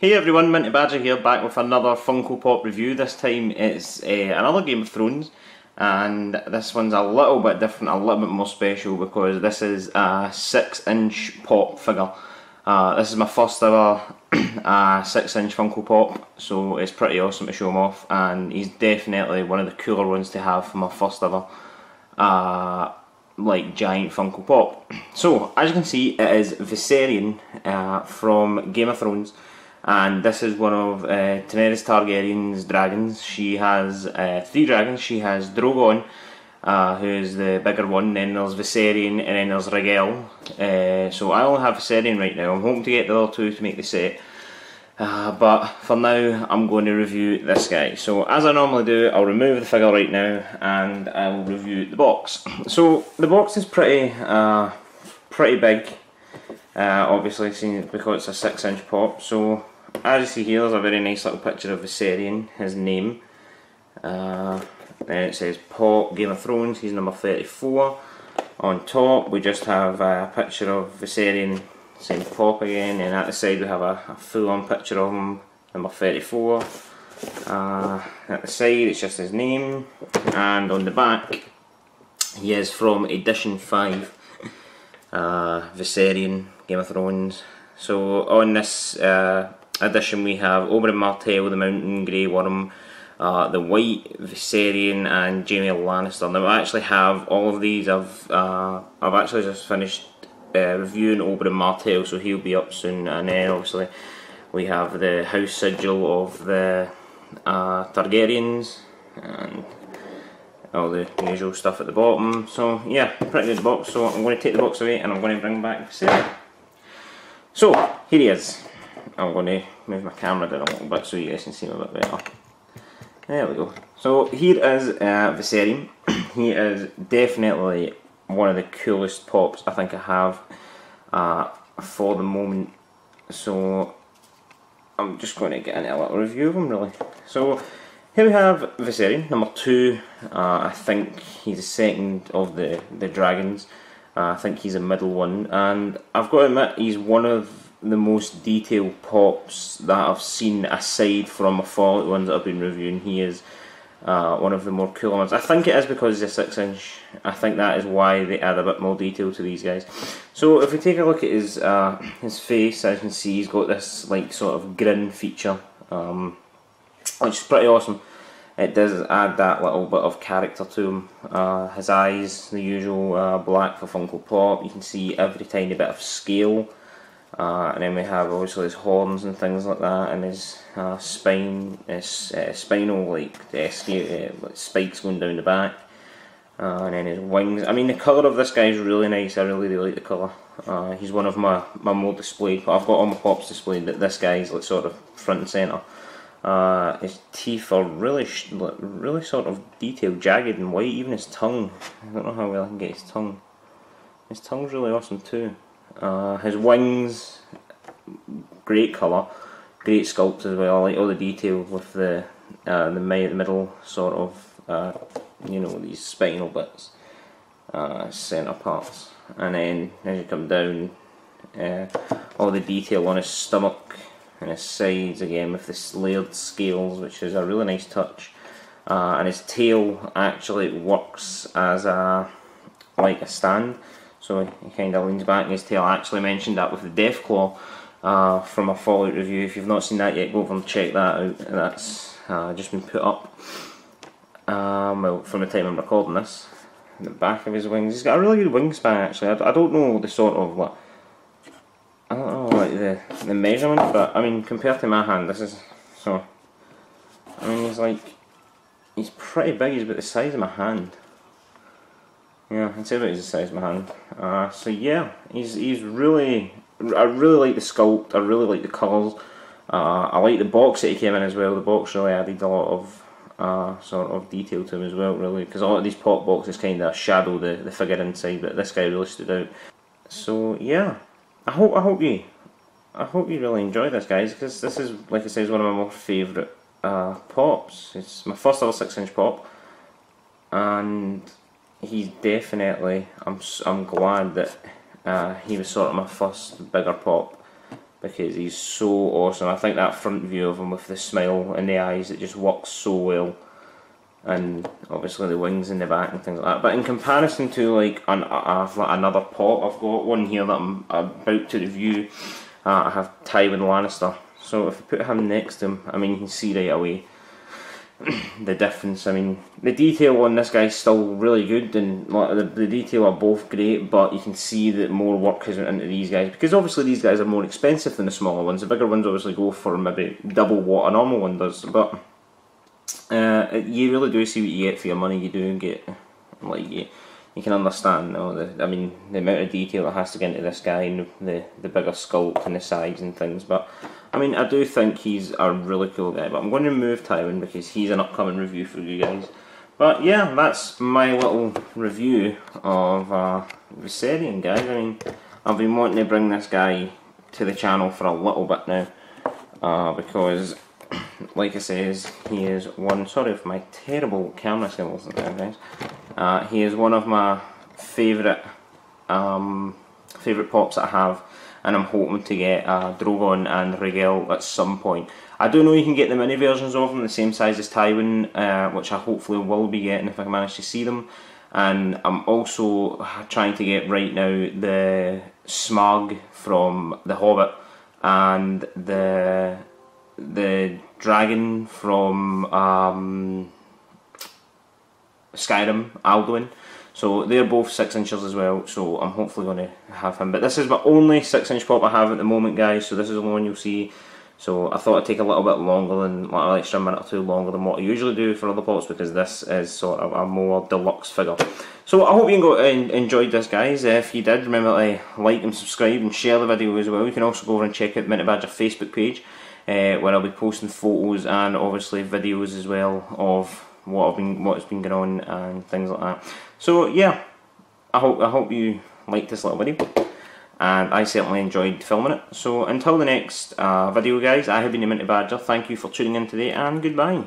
Hey everyone, Minty Badger here, back with another Funko Pop review. This time it's uh, another Game of Thrones, and this one's a little bit different, a little bit more special because this is a 6 inch pop figure. Uh, this is my first ever uh, 6 inch Funko Pop, so it's pretty awesome to show him off, and he's definitely one of the cooler ones to have for my first ever uh, like giant Funko Pop. So, as you can see, it is Viserion uh, from Game of Thrones and this is one of uh, Daenerys Targaryen's dragons. She has uh, three dragons. She has Drogon, uh, who is the bigger one, then there's Viserion, and then there's Rhaegal. Uh, so I only have Viserion right now. I'm hoping to get the other two to make the set. Uh, but for now, I'm going to review this guy. So as I normally do, I'll remove the figure right now, and I will review the box. So the box is pretty, uh, pretty big. Uh, obviously, because it's a 6 inch pop. So, as you see here, there's a very nice little picture of Viserion, his name. Uh, then it says Pop, Game of Thrones, he's number 34. On top, we just have a picture of Viserion saying Pop again, and at the side, we have a, a full on picture of him, number 34. Uh, at the side, it's just his name, and on the back, he is from edition 5 uh, Viserion, Game of Thrones. So on this uh, edition we have Oberyn Martell, the Mountain Grey Worm, uh, the White Viserion, and Jaime Lannister. Now I actually have all of these. I've uh, I've actually just finished uh, reviewing Oberyn Martell, so he'll be up soon. And then obviously we have the House Sigil of the uh, Targaryens and all the usual stuff at the bottom. So yeah, pretty good box. So I'm going to take the box away and I'm going to bring back Sarah. So here he is. I'm going to move my camera down a little bit so you guys can see him a bit better. There we go. So here is uh, Viserion. he is definitely one of the coolest pops I think I have uh, for the moment. So I'm just going to get into a little review of him really. So here we have Viserion, number two. Uh, I think he's the second of the, the dragons. Uh, I think he's a middle one. And I've got to admit, he's one of the most detailed pops that I've seen aside from a Fallout ones that I've been reviewing. He is uh, one of the more cool ones. I think it is because he's a 6 inch. I think that is why they add a bit more detail to these guys. So if we take a look at his uh, his face, as you can see, he's got this like sort of grin feature. Um, which is pretty awesome. It does add that little bit of character to him. Uh, his eyes, the usual uh, black for Funko Pop. You can see every tiny bit of scale. Uh, and then we have obviously his horns and things like that, and his uh, spine, his uh, spinal like uh, spikes going down the back, and then his wings. I mean, the colour of this guy is really nice. I really, really like the colour. he's one of my my more displayed. I've got all my pops displayed, but this guy's like sort of front and centre. Uh, his teeth are really, really sort of detailed, jagged and white. Even his tongue. I don't know how well I can get his tongue. His tongue's really awesome too. Uh, his wings, great colour, great sculpt as well. Like all the detail with the uh, the middle sort of uh, you know these spinal bits, uh, centre parts, and then as you come down, uh, all the detail on his stomach and his sides again with this layered scales which is a really nice touch and his tail actually works as a like a stand so he kind of leans back in his tail I actually mentioned that with the Deathclaw uh, from a Fallout review if you've not seen that yet go over and check that out that's uh, just been put up um, well from the time I'm recording this the back of his wings he's got a really good wingspan actually I, I don't know the sort of what I don't know like the the measurement, but I mean compared to my hand, this is so. I mean he's like he's pretty big. He's about the size of my hand. Yeah, say about the size of my hand. Uh, so yeah, he's he's really. I really like the sculpt. I really like the colours. Uh, I like the box that he came in as well. The box really added a lot of uh, sort of detail to him as well, really, because a lot of these pop boxes kind of shadow the, the figure inside, but this guy really stood out. So yeah, I hope I hope you I hope you really enjoy this guys because this is like I say is one of my more favourite uh, pops. It's my first ever six inch pop and he's definitely I'm I'm glad that uh, he was sort of my first bigger pop because he's so awesome. I think that front view of him with the smile and the eyes, it just works so well. And obviously the wings in the back and things like that. But in comparison to like an, uh, another pot, I've got one here that I'm about to review. Uh, I have Tywin Lannister. So if I put him next to him, I mean you can see right away the difference. I mean, the detail on this guy's still really good, and like, the, the detail are both great, but you can see that more work has went into these guys because obviously these guys are more expensive than the smaller ones. The bigger ones obviously go for maybe double what a normal one does, but uh, you really do see what you get for your money. You do get like you, you can understand. You know, the, I mean, the amount of detail that has to get into this guy and the the bigger sculpt and the sides and things, but. I mean, I do think he's a really cool guy, but I'm going to move Tywin because he's an upcoming review for you guys. But yeah, that's my little review of uh, Viserion, guys. I mean, I've been wanting to bring this guy to the channel for a little bit now, uh, because, like I says, he is one. Sorry for my terrible camera skills, there, guys. Uh, he is one of my favourite um, favourite pops that I have and I'm hoping to get Drogon and Rhaegal at some point. I do know you can get the mini versions of them, the same size as Tywin, uh, which I hopefully will be getting if I can manage to see them. And I'm also trying to get right now the Smaug from The Hobbit and the the dragon from um, Skyrim, Alduin. So they're both 6 inches as well, so I'm hopefully going to have him. But this is my only 6 inch pop I have at the moment guys, so this is the only one you'll see. So I thought it'd take a little bit longer than, like an extra minute or two longer than what I usually do for other pops because this is sort of a more deluxe figure. So I hope you enjoyed this guys. If you did, remember to like and subscribe and share the video as well. You can also go over and check out Minty Badger Facebook page uh, where I'll be posting photos and obviously videos as well of what I've been what's been going on and things like that. So yeah, I hope I hope you liked this little video, and I certainly enjoyed filming it. So until the next uh, video, guys, I have been the Minty Badger. Thank you for tuning in today, and goodbye.